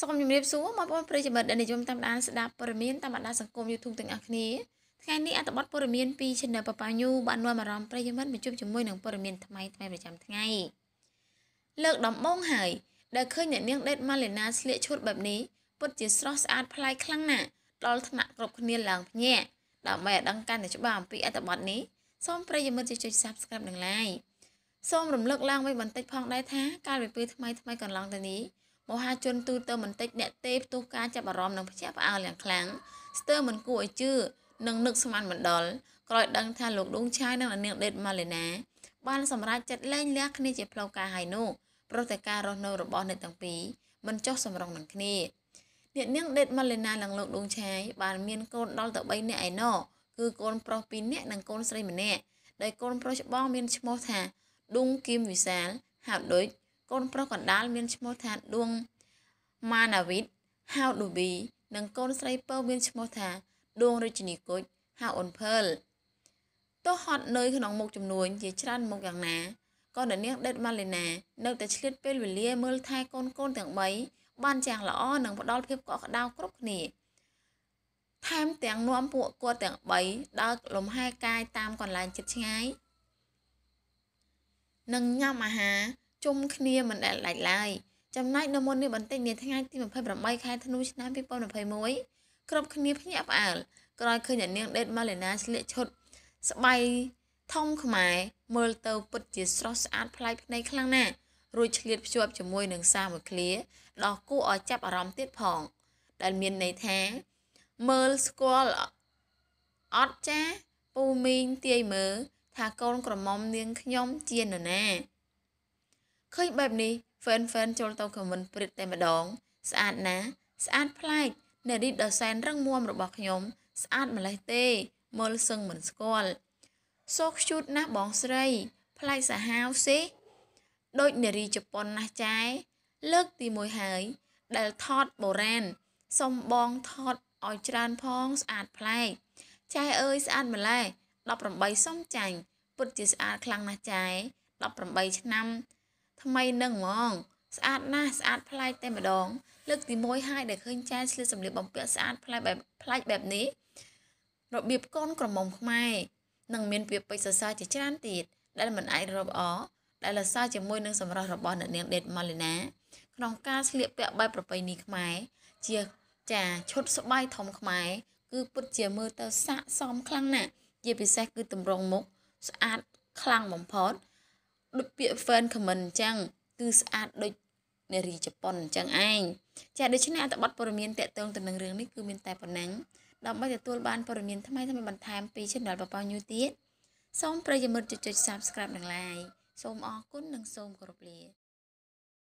សូមជម្រាបសួរបងប្អូនប្រិយមិត្តដែលនិយមតាមដានស្ដាប់ព័ត៌មានតាមបណ្ដាសង្គម YouTube ទាំងអស់គ្នាថ្ងៃនេះអត្ថបទព័ត៌មានពី Channel Papa New បាននាំអារម្មណ៍ប្រិយមិត្តមកជួបជាមួយនឹងព័ត៌មានថ្មីថ្មីប្រចាំថ្ងៃលើកដំបូងហើយដែលឃើញអ្នកនាងដេតម៉ាឡេណាស្លៀកឈុតបែបនេះពិតជាស្រស់ស្អាតប្លែកខ្លាំងណាស់ដល់ថ្នាក់គ្រប់គ្នាឡើងភ្ញាក់ដើម្បីឲ្យដឹងកាន់តែច្បាស់អំពីអត្ថបទនេះសូមប្រិយមិត្តជួយចុច Subscribe និង Like សូមរំលឹកឡើងវិញបន្តិចផងដែរថាកាលពីពេលថ្មីថ្មីកន្លងទៅនេះ មហាជនទូទៅបន្តិចអ្នកទេផ្ទុះការចាប់អារម្មណ៍និងភ្ញាក់ផ្អើលយ៉ាងខ្លាំងស្ទើរមិនគួរឲ្យជឿនិងនឹកស្មានមិនដល់ក្រោយដឹងថាលោកដួងឆាយនិងនាងដេតម៉ាឡេណាបានសម្រេចចិត្តលែងលះគ្នាជាផ្លូវការហើយនោះព្រោះតែការរស់នៅរបស់អ្នកទាំងពីរមិនចុះសម្រុងនឹងគ្នាអ្នកនាងដេតម៉ាឡេណានិងលោកដួងឆាយបានមានកូនដល់ទៅ3នាក់ឯណោះគឺកូនប្រុស2នាក់និងកូនស្រីម្នាក់ដែលកូនប្រុសច្បងមានឈ្មោះថាឌុងគីមវិសាលហៅដូចកូនប្រុសកណ្ដាលមានឈ្មោះថាដួង ម៉ាណាវីតហៅឌូប៊ីនិងកូនស្រីពៅមានឈ្មោះថាដួងរាជនីគុជហៅអ៊ុនភើលទោះហត់នៅក្នុងមុខចំនួនជាច្រើនមុខយ៉ាងណាក៏នៅនាងដេតម៉ាឡេណានៅតែឆ្លៀតពេលវេលាមើលថែកូនកូនទាំង3បានយ៉ាងល្អនិងផ្ដល់ភាពកក់ក្ដៅគ្រប់គ្នាថែមទាំងនាំពួកគាត់ទាំង3ដើរលំហែកាយតាមកន្លែងចិត្តឆ្ងាយនិងញ៉ាំអាហារជុំគ្នាមិនដែលដាច់ឡើយ ចំណែកនៅមុននេះបន្តិចនាថ្ងៃទី28ខែធ្នូឆ្នាំ2021គ្រប់គ្នាភ្ញាក់ផ្អើលក្រោយឃើញអ្នកនាងដេតម៉ាឡេណាស្លៀកឈុតស្បៃធំខ្មែរមើលទៅពិតជាស្រស់ស្អាតប្លែកភ្នែកខ្លាំងណាស់រួចឆ្លៀតភ្ជាប់ជាមួយនឹងសារមួយឃ្លាដ៏គួរឲ្យចាប់អារម្មណ៍ទៀតផង ដែលមានន័យថា មើលស្គាល់អត់ចាពូមីងទាយមើលថាកូនក្រមុំនាងខ្ញុំជានរណាឃើញបែបនេះ ហ្វេនហ្វេនចូលទៅខមមិនព្រិតតែម្ដង ស្អាតណាស់ស្អាតប្លែកនារីដ៏សែនរឹងមាំរបស់ខ្ញុំ ស្អាតម្លេះទេ មើលសឹងមិនស្គាល់សូខ្ជូតណាស់បងស្រី ប្លែកសាហាវសេដូចនារីជប៉ុនណាស់ចែលើកទី1ហើយ ដែលថតបុរាណសុំបងថតឲ្យច្រើនផងស្អាតប្លែកចែអើយស្អាតម្លេះ18សុំចាញ់ពិតជាស្អាតខ្លាំងណាស់ចែ18ឆ្នាំ ថ្មីនឹងហ្មង ស្អាតណាស់ស្អាតប្លែកតែម្ដង លើកទី1ហើយដែលឃើញចែស្លៀកសម្លៀកបំពាក់ស្អាតប្លែកបែបប្លែកបែបនេះរបៀបកូនក្រមុំខ្មែរនឹងមានពាក្យពេចន៍សរសើរជាច្រើនទៀតដែលមិនអាចរកអដែលសរសើរជាមួយនឹងសម្រស់របស់អ្នកនាងដេតម៉ាលីណា ក្នុងការស្លៀកពាក់បែបប្រពៃណីខ្មែរជាចាឈុតស្បៃធំខ្មែរគឺពិតជាមើលទៅស័កសមខ្លាំងណាស់ជាពិសេសគឺតម្រង់មុខស្អាតខ្លាំងបំផុត ដូចពាក្យ fan comment អញ្ចឹងគឺស្អាតដូចនារីជប៉ុនអញ្ចឹងឯងចាដូច្នេះអត្ថបទព័ត៌មានតកតងទៅនឹងរឿងនេះគឺមានតែប៉ុណ្ណឹងដើម្បីទទួលបានព័ត៌មានថ្មីថ្មីបន្ថែមពី Channel ប៉ប៉ាញូទៀតសូមប្រិយមិត្តចុច Subscribe និង Like សូមអរគុណនិងសូមគោរពលា